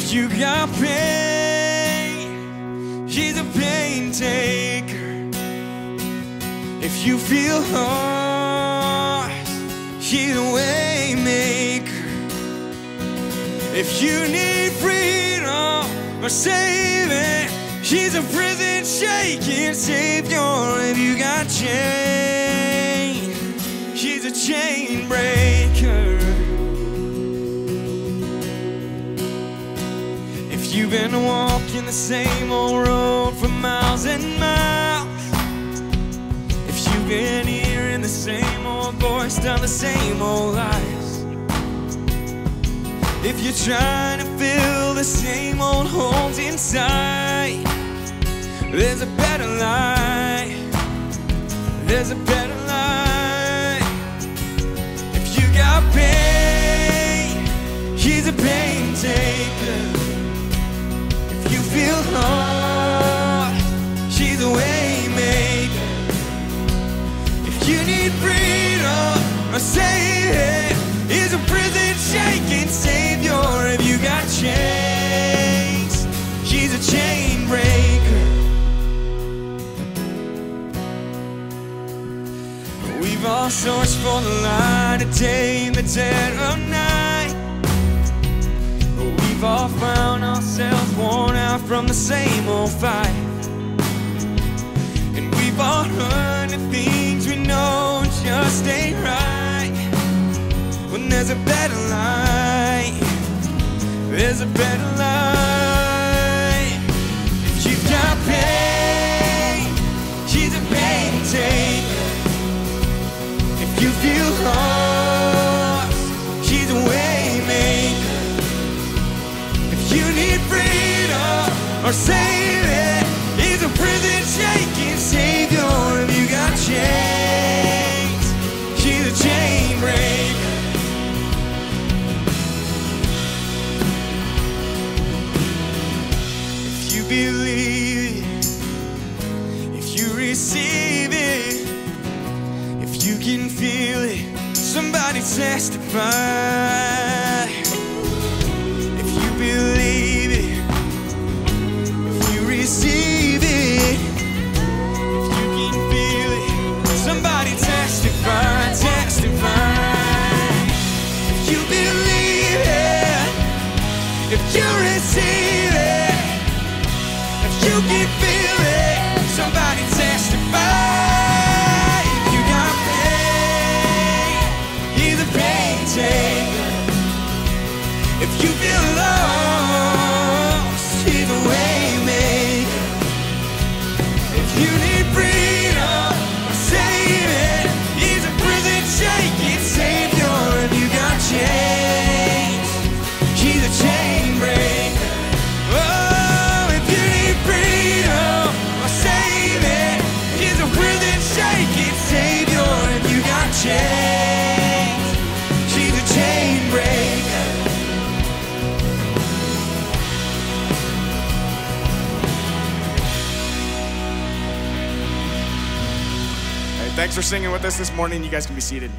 If you got pain, he's a pain taker. If you feel lost, he's a way maker. If you need freedom or saving, he's a prison shaking savior. If you got chain, he's a chain breaker. You've been walking the same old road for miles and miles, if you've been hearing the same old voice tell the same old lies, if you're trying to fill the same old holes inside, there's a better life. There's a better life. If you got pain, he's a pain taker. Need freedom or saving, is a prison shaking savior. If you got chains, she's a chain breaker. We've all searched for the light to tame the dead of night. We've all found ourselves worn out from the same old fight. And we've all heard the things we know just ain't right. When there's a better light? there's a better life. If you've got pain, she's a pain taker. If you feel lost, she's a way maker. If you need freedom or saving, receive it, if you can feel it, somebody testify. If you believe it, if you receive it, if you can feel it, somebody testify, testify. If you believe it, if you receive it, if you can feel thanks for singing with us this morning. You guys can be seated.